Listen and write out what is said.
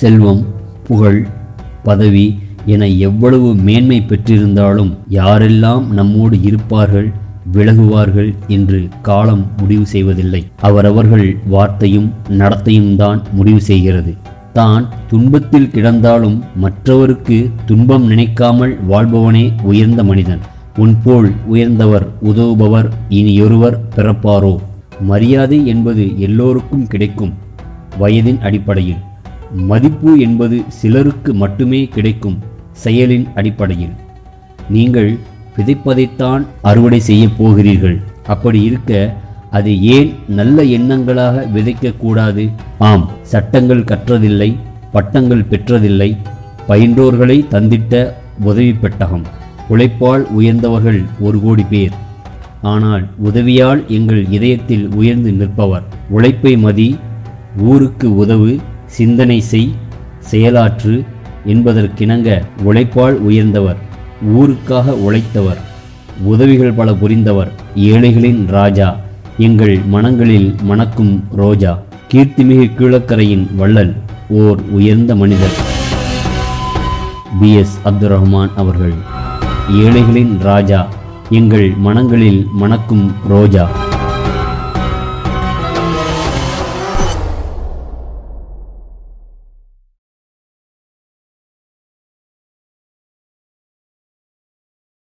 செல்வம் புகழ் பதவி என எவ்வளவு மேன்மை பெற்றிருந்தாலும் யாரெல்லாம் நம்மோடு இருப்பார்கள் விலகுவார்கள் என்று காலம் முடிவு செய்வதில்லை. அவரவர்கள் வார்த்தையும் நடத்தையும் தான் முடிவு செய்கிறது. தான் துன்பத்தில் கிடந்தாலும் மற்றவருக்கு துன்பம் நினைக்காமல் வாழ்பவனே உயர்ந்த மனிதன். உன்போல் உயர்ந்தவர் உதவுபவர் இனியொருவர் பிறப்பாரோ? மரியாதை என்பது எல்லோருக்கும் கிடைக்கும் வயதின் அடிப்படையில். மதிப்பு என்பது சிலருக்கு மட்டுமே கிடைக்கும் செயலின் அடிப்படையில். நீங்கள் விதைப்பதைத்தான் அறுவடை செய்யப் போகிறீர்கள். அப்படி இருக்க அது ஏன் நல்ல எண்ணங்களாக விதைக்கக்கூடாது ஆம் சட்டங்கள் கற்றதில்லை பட்டங்கள் பெற்றதில்லை பயின்றோர்களை தந்திட்ட உதவி பெட்டகம். உழைப்பால் உயர்ந்தவர்கள் ஒரு கோடி பேர். ஆனால் உதவியால் எங்கள் இதயத்தில் உயர்ந்து நிற்பவர். உழைப்பை மதி ஊருக்கு உதவு சிந்தனை செய் செயலாற்று என்பதற்கிணங்க உழைப்பால் உயர்ந்தவர் ஊருக்காக உழைத்தவர் உதவிகள் பல புரிந்தவர் ஏழைகளின் ராஜா எங்கள் மனங்களில் மணக்கும் ரோஜா கீர்த்திமிகு கீழக்கரையின் வள்ளல் ஓர் உயர்ந்த மனிதர். பி. எஸ். அப்துல் ரஹ்மான் அவர்கள் ஏழைகளின் ராஜா எங்கள் மனங்களில் மணக்கும் ரோஜா.